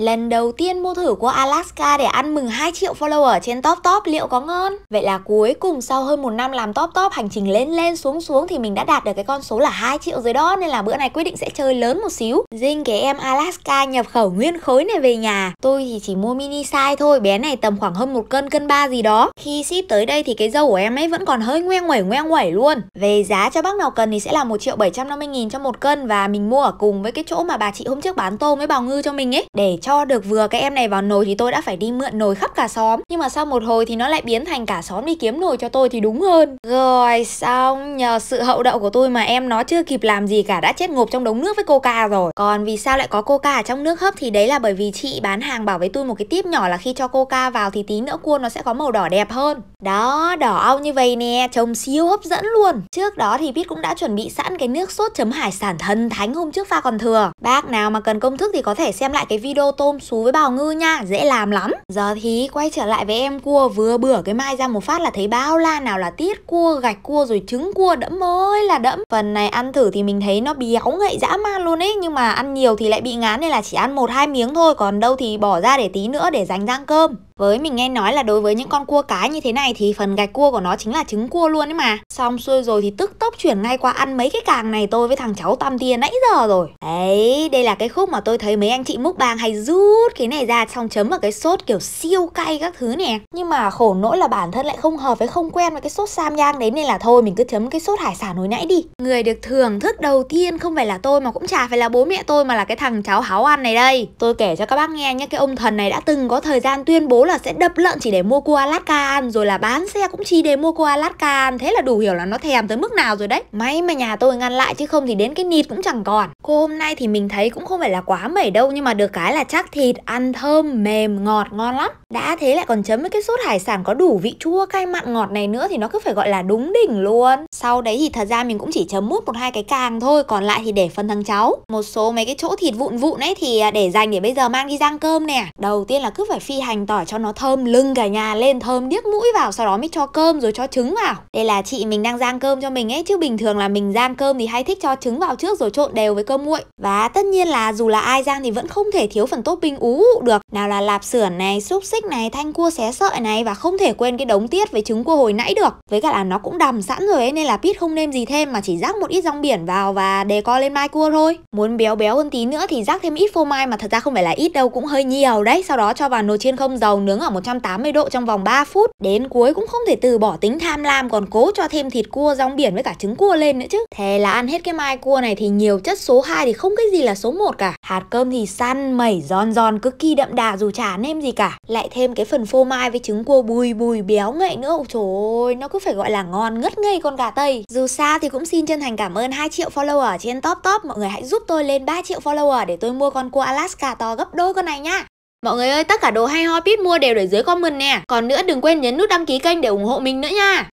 Lần đầu tiên mua thử của Alaska để ăn mừng 2 triệu follower trên top top liệu có ngon? Vậy là cuối cùng sau hơn một năm làm top top hành trình lên lên xuống xuống thì mình đã đạt được cái con số là 2 triệu rồi đó nên là bữa này quyết định sẽ chơi lớn một xíu. Dinh cái em Alaska nhập khẩu nguyên khối này về nhà. Tôi thì chỉ mua mini size thôi, bé này tầm khoảng hơn một cân cân ba gì đó. Khi ship tới đây thì cái dâu của em ấy vẫn còn hơi ngoe ngoẩy ngoe ngoẩy luôn. Về giá cho bác nào cần thì sẽ là 1 triệu 750 nghìn cho một cân và mình mua ở cùng với cái chỗ mà bà chị hôm trước bán tôm với bào ngư cho mình ấy để cho cho được vừa cái em này vào nồi thì tôi đã phải đi mượn nồi khắp cả xóm. Nhưng mà sau một hồi thì nó lại biến thành cả xóm đi kiếm nồi cho tôi thì đúng hơn. Rồi, xong, nhờ sự hậu đậu của tôi mà em nó chưa kịp làm gì cả, đã chết ngộp trong đống nước với coca rồi. Còn vì sao lại có coca ở trong nước hấp thì đấy là bởi vì chị bán hàng bảo với tôi một cái tip nhỏ là khi cho coca vào thì tí nữa cua nó sẽ có màu đỏ đẹp hơn. Đó, đỏ au như vậy nè, trông siêu hấp dẫn luôn. Trước đó thì biết cũng đã chuẩn bị sẵn cái nước sốt chấm hải sản thần thánh hôm trước pha còn thừa. Bác nào mà cần công thức thì có thể xem lại cái video tôm sú với bào ngư nha, dễ làm lắm. Giờ thì quay trở lại với em cua, vừa bữa cái mai ra một phát là thấy bao la nào là tiết cua, gạch cua rồi trứng cua, đẫm ơi là đẫm. Phần này ăn thử thì mình thấy nó béo ngậy dã man luôn ấy, nhưng mà ăn nhiều thì lại bị ngán nên là chỉ ăn một hai miếng thôi, còn đâu thì bỏ ra để tí nữa để dành rang cơm với mình nghe nói là đối với những con cua cái như thế này thì phần gạch cua của nó chính là trứng cua luôn ấy mà. Xong xuôi rồi thì tức tốc chuyển ngay qua ăn mấy cái càng này tôi với thằng cháu tam tia nãy giờ rồi. Đấy, đây là cái khúc mà tôi thấy mấy anh chị múc bang hay rút cái này ra xong chấm vào cái sốt kiểu siêu cay các thứ nè. Nhưng mà khổ nỗi là bản thân lại không hợp với không quen với cái sốt samyang đấy nên là thôi mình cứ chấm cái sốt hải sản hồi nãy đi. Người được thưởng thức đầu tiên không phải là tôi mà cũng chả phải là bố mẹ tôi mà là cái thằng cháu háo ăn này đây. Tôi kể cho các bác nghe nhé cái ông thần này đã từng có thời gian tuyên bố là là sẽ đập lợn chỉ để mua cua Alaska ăn rồi là bán xe cũng chỉ để mua cua Alaska ăn thế là đủ hiểu là nó thèm tới mức nào rồi đấy. May mà nhà tôi ngăn lại chứ không thì đến cái nịt cũng chẳng còn. Cô hôm nay thì mình thấy cũng không phải là quá mẩy đâu, nhưng mà được cái là chắc thịt, ăn thơm, mềm, ngọt, ngon lắm. Đã thế lại còn chấm với cái sốt hải sản có đủ vị chua, cay mặn, ngọt này nữa thì nó cứ phải gọi là đúng đỉnh luôn sau đấy thì thật ra mình cũng chỉ chấm mút một hai cái càng thôi, còn lại thì để phần thằng cháu. Một số mấy cái chỗ thịt vụn vụn ấy thì à, để dành để bây giờ mang đi rang cơm nè. Đầu tiên là cứ phải phi hành tỏi cho nó thơm, lưng cả nhà lên thơm điếc mũi vào, sau đó mới cho cơm rồi cho trứng vào. Đây là chị mình đang rang cơm cho mình ấy, chứ bình thường là mình rang cơm thì hay thích cho trứng vào trước rồi trộn đều với cơm nguội. Và tất nhiên là dù là ai rang thì vẫn không thể thiếu phần topping ú được. Nào là lạp xưởng này, xúc xích này, thanh cua xé sợi này và không thể quên cái đống tiết với trứng cua hồi nãy được. Với cả là nó cũng đầm sẵn rồi ấy, nên là là Pít không nêm gì thêm mà chỉ rắc một ít rong biển vào và đề co lên mai cua thôi. Muốn béo béo hơn tí nữa thì rắc thêm ít phô mai mà thật ra không phải là ít đâu, cũng hơi nhiều đấy. Sau đó cho vào nồi chiên không dầu, nướng ở 180 độ trong vòng 3 phút. Đến cuối cũng không thể từ bỏ tính tham lam, còn cố cho thêm thịt cua, rong biển với cả trứng cua lên nữa chứ. Thế là ăn hết cái mai cua này thì nhiều chất số 2 thì không cái gì là số 1 cả. Hạt cơm thì săn, mẩy, giòn giòn, cực kỳ đậm đà, dù chả nêm gì cả. Lại thêm cái phần phô mai với trứng cua bùi bùi béo ngậy nữa. Ôi trời ơi, nó cứ phải gọi là ngon ngất ngây con gà tây dù sao thì cũng xin chân thành cảm ơn 2 triệu follower trên top top mọi người hãy giúp tôi lên 3 triệu follower để tôi mua con cua Alaska to gấp đôi con này nhá Mọi người ơi, tất cả đồ hay ho pit mua đều để dưới comment nè. Còn nữa đừng quên nhấn nút đăng ký kênh để ủng hộ mình nữa nha.